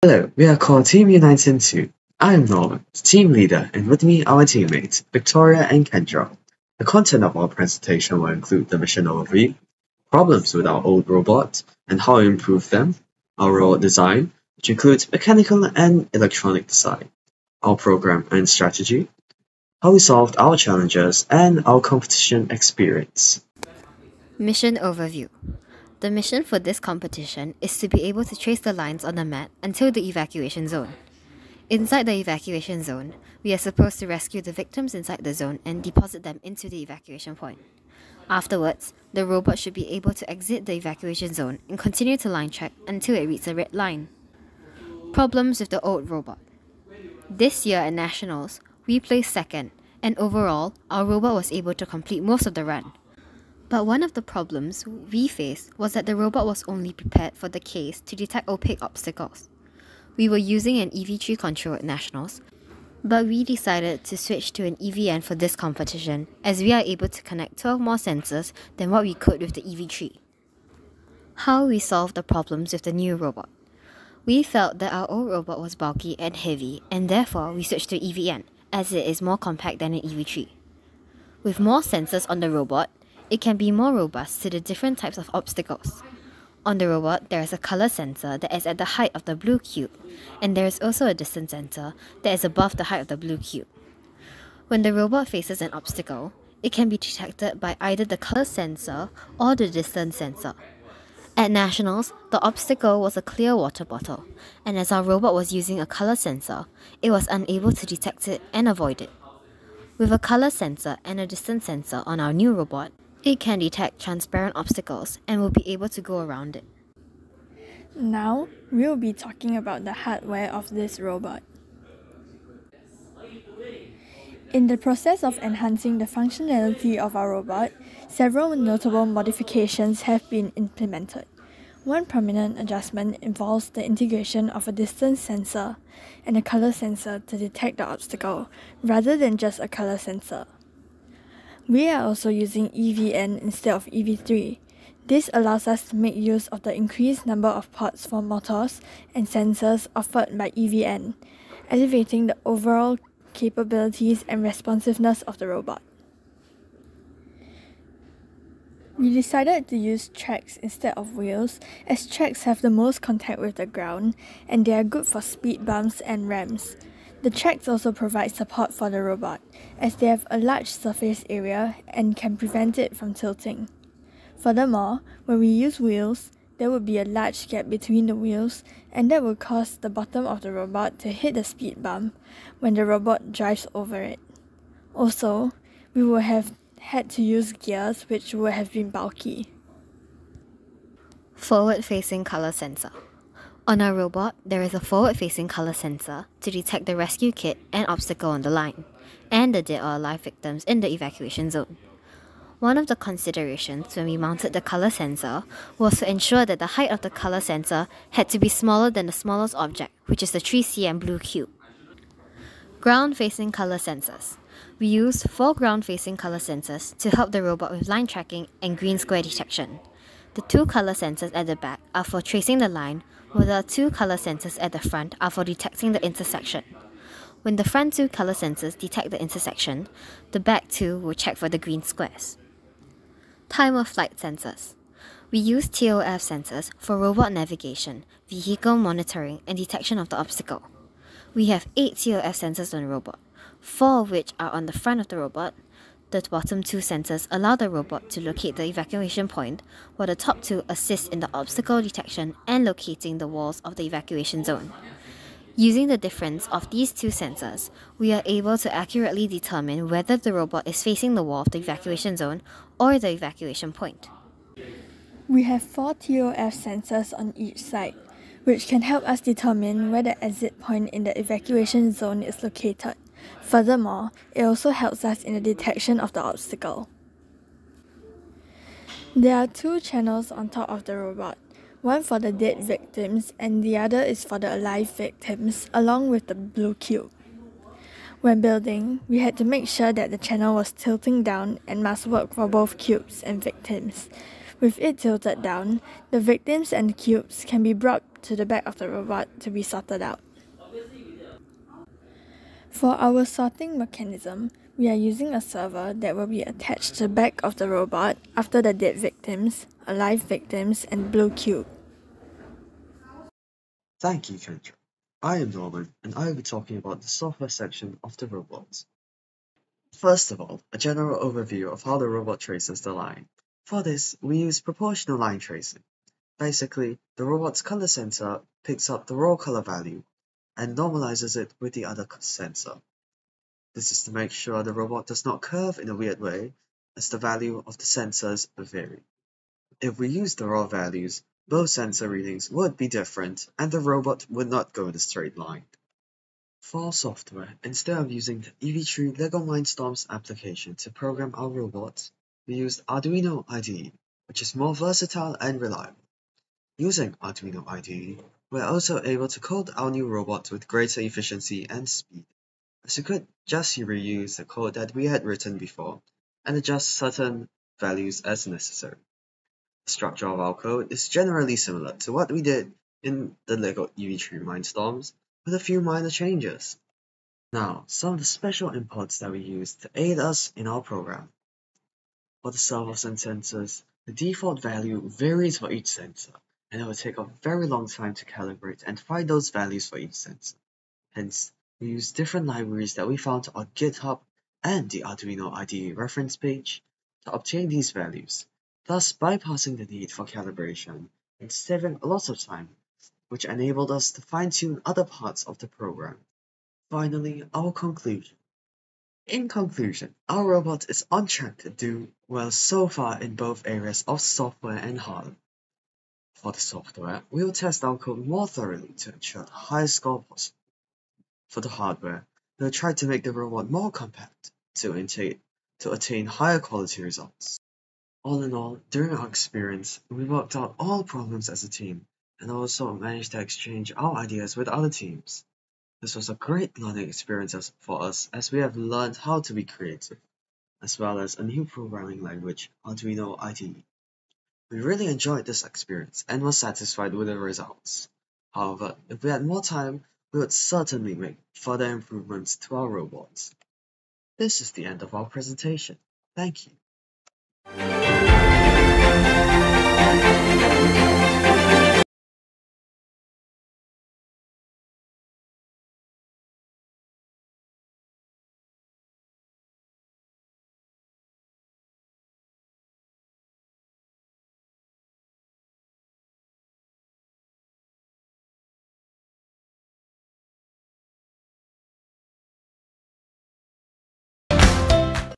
Hello, we are called Team United 2. I am Norman, team leader, and with me are my teammates, Victoria and Kendra. The content of our presentation will include the mission overview, problems with our old robots, and how we improve them, our robot design, which includes mechanical and electronic design, our program and strategy, how we solved our challenges, and our competition experience. Mission Overview The mission for this competition is to be able to trace the lines on the map until the evacuation zone. Inside the evacuation zone, we are supposed to rescue the victims inside the zone and deposit them into the evacuation point. Afterwards, the robot should be able to exit the evacuation zone and continue to line check until it reaches a red line. Problems with the old robot This year at Nationals, we placed second, and overall, our robot was able to complete most of the run. But one of the problems we faced was that the robot was only prepared for the case to detect opaque obstacles. We were using an EV3 control at Nationals, but we decided to switch to an EVN for this competition as we are able to connect 12 more sensors than what we could with the EV3. How we solved the problems with the new robot. We felt that our old robot was bulky and heavy and therefore we switched to EVN as it is more compact than an EV3. With more sensors on the robot, it can be more robust to the different types of obstacles. On the robot, there is a color sensor that is at the height of the blue cube, and there is also a distance sensor that is above the height of the blue cube. When the robot faces an obstacle, it can be detected by either the color sensor or the distance sensor. At Nationals, the obstacle was a clear water bottle, and as our robot was using a color sensor, it was unable to detect it and avoid it. With a color sensor and a distance sensor on our new robot, it can detect transparent obstacles and will be able to go around it. Now, we'll be talking about the hardware of this robot. In the process of enhancing the functionality of our robot, several notable modifications have been implemented. One prominent adjustment involves the integration of a distance sensor and a color sensor to detect the obstacle, rather than just a color sensor. We are also using EVN instead of EV3. This allows us to make use of the increased number of ports for motors and sensors offered by EVN, elevating the overall capabilities and responsiveness of the robot. We decided to use tracks instead of wheels as tracks have the most contact with the ground and they are good for speed bumps and ramps. The tracks also provide support for the robot, as they have a large surface area and can prevent it from tilting. Furthermore, when we use wheels, there would be a large gap between the wheels, and that would cause the bottom of the robot to hit the speed bump when the robot drives over it. Also, we would have had to use gears which would have been bulky. Forward facing color sensor. On our robot, there is a forward-facing color sensor to detect the rescue kit and obstacle on the line, and the dead or alive victims in the evacuation zone. One of the considerations when we mounted the color sensor was to ensure that the height of the color sensor had to be smaller than the smallest object, which is the 3cm blue cube. Ground-facing color sensors. We used four ground-facing color sensors to help the robot with line tracking and green square detection. The two color sensors at the back are for tracing the line, while the two color sensors at the front are for detecting the intersection. When the front two color sensors detect the intersection, the back two will check for the green squares. Time of flight sensors. We use TOF sensors for robot navigation, vehicle monitoring, and detection of the obstacle. We have 8 TOF sensors on the robot, 4 of which are on the front of the robot the bottom two sensors allow the robot to locate the evacuation point, while the top two assist in the obstacle detection and locating the walls of the evacuation zone. Using the difference of these two sensors, we are able to accurately determine whether the robot is facing the wall of the evacuation zone or the evacuation point. We have four TOF sensors on each side, which can help us determine where the exit point in the evacuation zone is located. Furthermore, it also helps us in the detection of the obstacle. There are two channels on top of the robot, one for the dead victims and the other is for the alive victims, along with the blue cube. When building, we had to make sure that the channel was tilting down and must work for both cubes and victims. With it tilted down, the victims and cubes can be brought to the back of the robot to be sorted out. For our sorting mechanism, we are using a servo that will be attached to the back of the robot after the dead victims, alive victims, and blue cube. Thank you, Kendra. I am Norman, and I will be talking about the software section of the robot. First of all, a general overview of how the robot traces the line. For this, we use proportional line tracing. Basically, the robot's color sensor picks up the raw color value and normalizes it with the other sensor. This is to make sure the robot does not curve in a weird way, as the value of the sensors vary. If we use the raw values, both sensor readings would be different and the robot would not go in a straight line. For software, instead of using the EV3 LEGO Mindstorms application to program our robots, we used Arduino IDE, which is more versatile and reliable. Using Arduino IDE, we are also able to code our new robots with greater efficiency and speed, as we could just reuse the code that we had written before and adjust certain values as necessary. The structure of our code is generally similar to what we did in the LEGO EV3 Mindstorms, with a few minor changes. Now, some of the special inputs that we use to aid us in our program. For the servos and sensors, the default value varies for each sensor, and it will take a very long time to calibrate and find those values for each sensor. Hence, we use different libraries that we found on GitHub and the Arduino IDE reference page to obtain these values, thus bypassing the need for calibration and saving a lot of time, which enabled us to fine-tune other parts of the program. Finally, our conclusion. In conclusion, our robot is on track to do well so far in both areas of software and hardware. For the software, we will test our code more thoroughly to ensure the highest score possible. For the hardware, we will try to make the robot more compact to attain, to attain higher quality results. All in all, during our experience, we worked out all problems as a team and also managed to exchange our ideas with other teams. This was a great learning experience for us as we have learned how to be creative, as well as a new programming language, Arduino IDE. We really enjoyed this experience and were satisfied with the results. However, if we had more time, we would certainly make further improvements to our robots. This is the end of our presentation. Thank you.